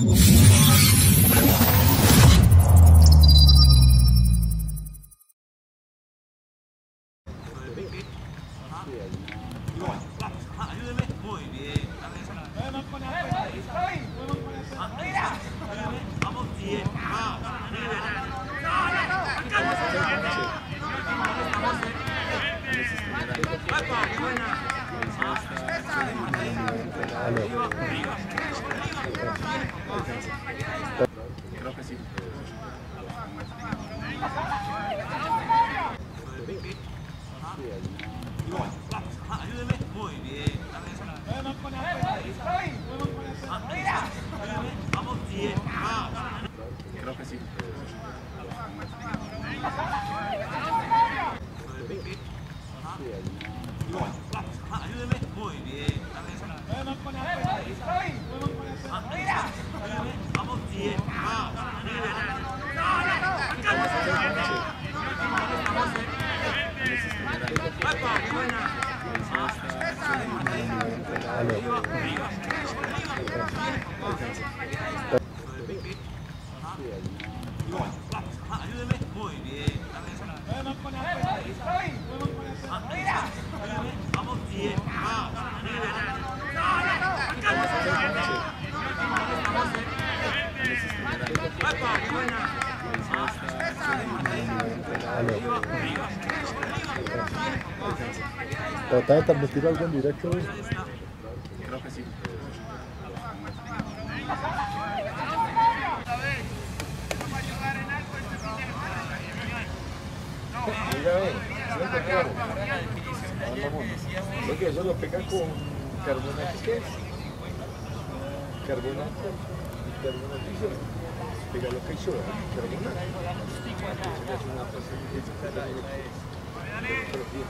Música Creo que sí. Muy bien. Vamos bien. Creo bien. Trata de transmitir algo en directo. Creo que sí. Lo eso lo pega con carbonato, ¿qué? Carbonato. Carbonato y soda. Pega lo que hay soda. Carbonato. Se le hace una pasta Pero bien.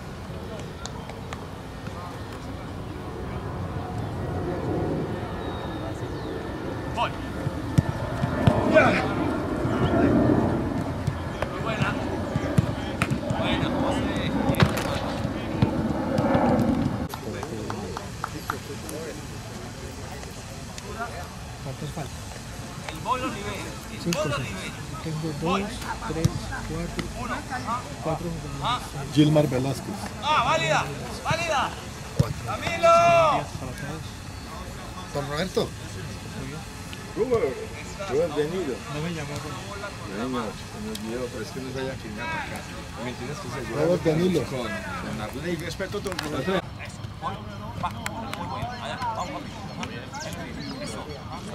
¿Cuántos faltan? Cinco, bolo seis. nivel. Tengo dos, tres, cuatro, cuatro jugadores. Gilmar Velázquez. Ah, válida. Válida. Camilo. Don Roberto. Robert. Robert venido. No me llamó se me olvidó, pero es que no sabía quién iba para acá. Me tienes que asegurar Robert Danilo. con, con Arley. Respeto a tu profesor. Va. Muy bien. Allá. Vamos, papi. Ajá. Eso.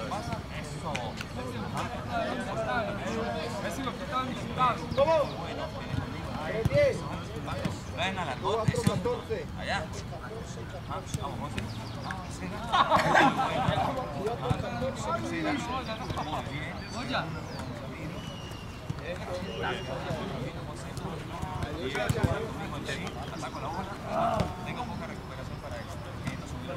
Más. Eso. Ajá. Messi lo que estaban visitando. ¿Cómo? Bueno. Ven a la torre. Eso. Allá. Ajá. Vamos, José. Tengo poca recuperación para esto. porque no subí la-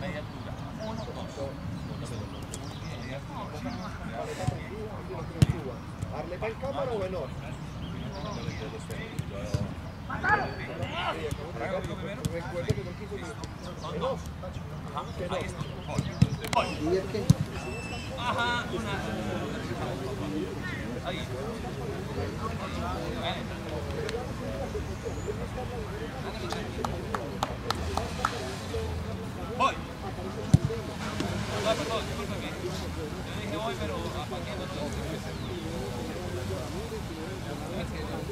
Media altura. Uno, dos. ¿Arleca en cámara o menor? Recuerda que no quiso. Ajá. Una. Ahí. Voy. Perdón. Yo dije voy, pero. No hay una camiseta diferente que es, es Peñarol.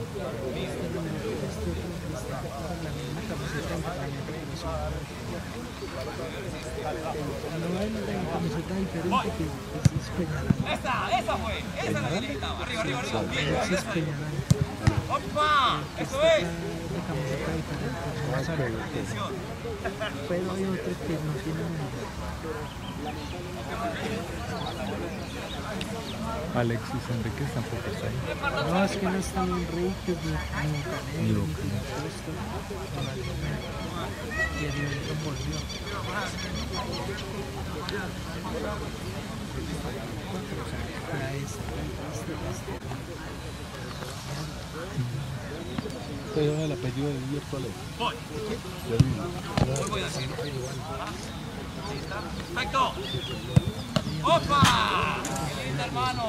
Esa, esa fue. Esa es la que necesitaba. Arriba, arriba, arriba. Bien. ¡Opa! Eso es. Pero hay otros que no tienen Alexis Enríquez tampoco está ahí. No, es que no están Enrique, ni, ni Canelo, ni Costa. Y el León volvió. Para este, este, este. Te llama el apellido de Díaz cuál es? Voy. De Díaz. Voy, voy así. Perfecto. ¡Opa! ¡Qué lindo, hermano!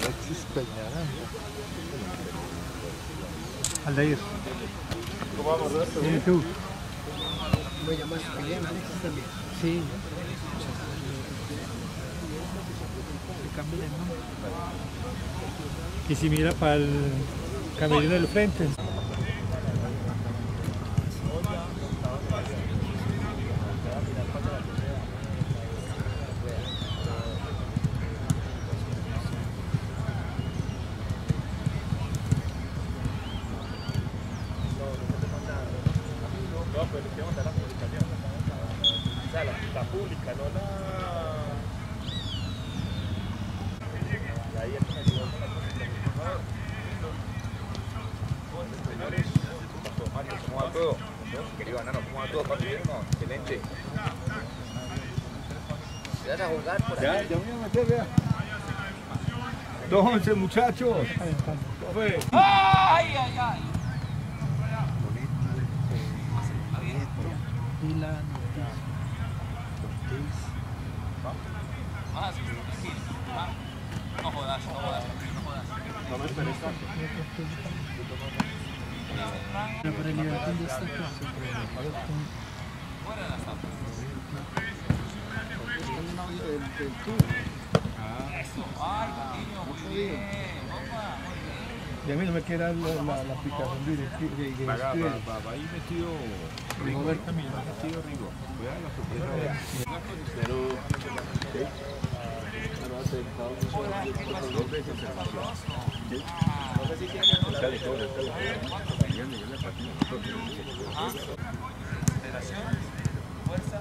Alexis Peñarán. Aldair. ¿Cómo vamos, Roberto? ¿Y tú? Me llamas Peña, Alexis también. Sí. Le cambio de nombre. Y si mira para el camerino del frente. No, pero le queremos dar la publicación. O sea, la, la pública, no la. Y ahí es que me ayudó con la publicación. Señores, Pastor Mario, ¿cómo va todo? Querido Anano, ¿cómo va todo, papi? ¿Bien o no? Excelente. ¿Te vas a jugar por Ya, ya voy a meter, vea. 2-11, muchachos. ¡Ay, ay, ay! No jodas, no jodas, no jodas. No me esperes tanto. Pero para el Liverpool ya está acá. Fuera de las tapas. Eso, ay, niño, muy bien. Opa, muy bien. Y a mí no me queda la, la, la aplicación de de- de- de- Va, va, va, va ahí metido Rigo. Va metido Rigo. Cuidado la sorpresa. Pero. No sé si todo. Nivel. Federación, fuerza,